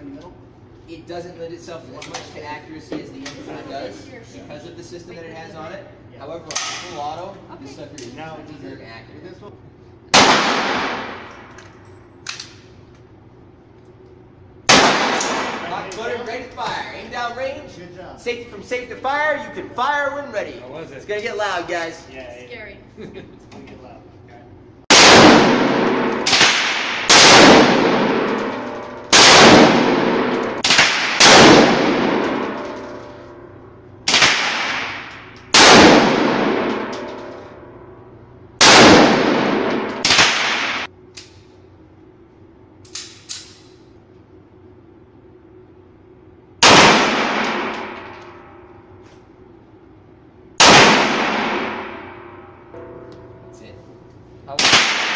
right in the middle? It doesn't lend itself as much to accuracy as the Infinite does because of the system that it has on it. However, on full auto, this sucker is Now, pretty does darn accurate. this one? Lock, footed, ready to fire. Aim down range. Good job. Safety from safe to fire. You can fire when ready. How was it? It's gonna get loud, guys. Yeah. Scary. How